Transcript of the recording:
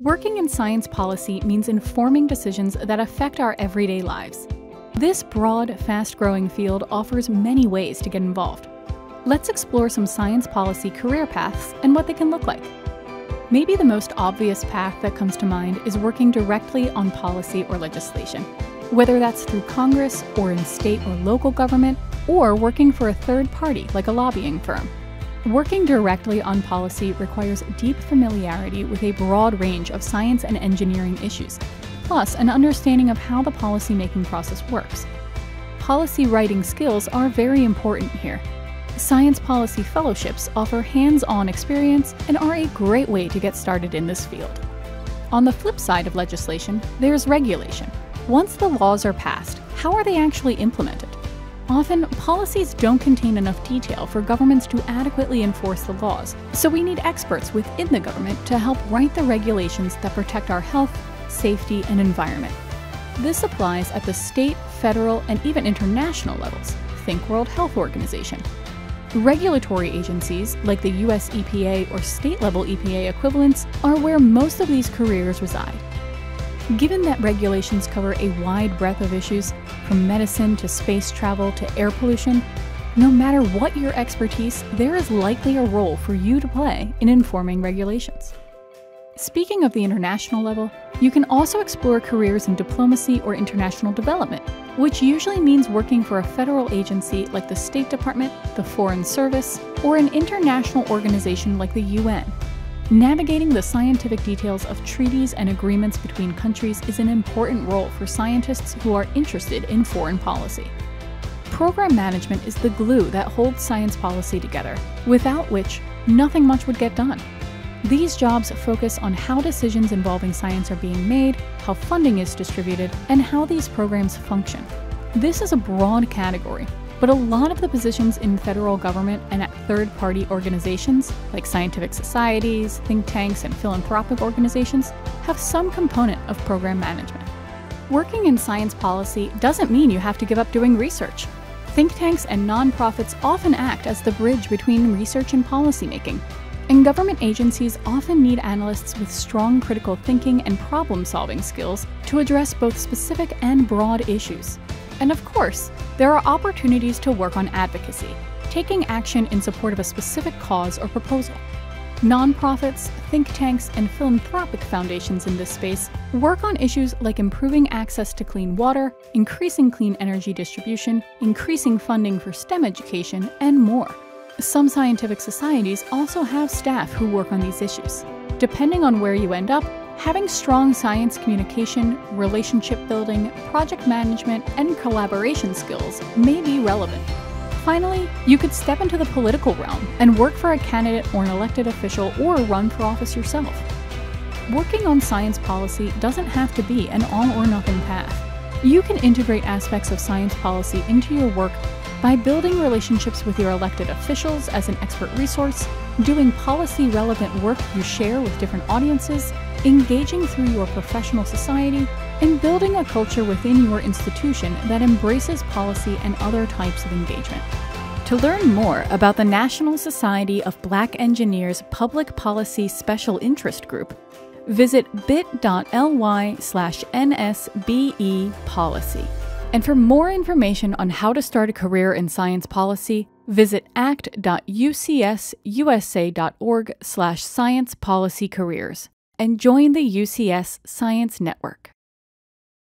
Working in science policy means informing decisions that affect our everyday lives. This broad, fast growing field offers many ways to get involved. Let's explore some science policy career paths and what they can look like. Maybe the most obvious path that comes to mind is working directly on policy or legislation, whether that's through Congress or in state or local government, or working for a third party like a lobbying firm. Working directly on policy requires deep familiarity with a broad range of science and engineering issues, plus an understanding of how the policymaking process works. Policy writing skills are very important here. Science policy fellowships offer hands on experience and are a great way to get started in this field. On the flip side of legislation, there's regulation. Once the laws are passed, how are they actually implemented? Often, policies don't contain enough detail for governments to adequately enforce the laws, so we need experts within the government to help write the regulations that protect our health, safety, and environment. This applies at the state, federal, and even international levels. Think World Health Organization. Regulatory agencies, like the US EPA or state level EPA equivalents, are where most of these careers reside. Given that regulations cover a wide breadth of issues, from medicine to space travel to air pollution, no matter what your expertise, there is likely a role for you to play in informing regulations. Speaking of the international level, you can also explore careers in diplomacy or international development, which usually means working for a federal agency like the State Department, the Foreign Service, or an international organization like the UN. Navigating the scientific details of treaties and agreements between countries is an important role for scientists who are interested in foreign policy. Program management is the glue that holds science policy together, without which nothing much would get done. These jobs focus on how decisions involving science are being made, how funding is distributed, and how these programs function. This is a broad category, but a lot of the positions in federal government and at third party organizations, like scientific societies, think tanks, and philanthropic organizations, have some component of program management. Working in science policy doesn't mean you have to give up doing research. Think tanks and nonprofits often act as the bridge between research and policymaking. And government agencies often need analysts with strong critical thinking and problem solving skills to address both specific and broad issues. And of course, there are opportunities to work on advocacy, taking action in support of a specific cause or proposal. Nonprofits, think tanks, and philanthropic foundations in this space work on issues like improving access to clean water, increasing clean energy distribution, increasing funding for STEM education, and more. Some scientific societies also have staff who work on these issues. Depending on where you end up, Having strong science communication, relationship building, project management, and collaboration skills may be relevant. Finally, you could step into the political realm and work for a candidate or an elected official or run for office yourself. Working on science policy doesn't have to be an all or nothing path. You can integrate aspects of science policy into your work by building relationships with your elected officials as an expert resource, doing policy relevant work you share with different audiences, engaging through your professional society, and building a culture within your institution that embraces policy and other types of engagement. To learn more about the National Society of Black Engineers Public Policy Special Interest Group, visit bit.ly slash nsbe policy. And for more information on how to start a career in science policy, visit act.ucsusa.org slash science policy careers and join the UCS Science Network.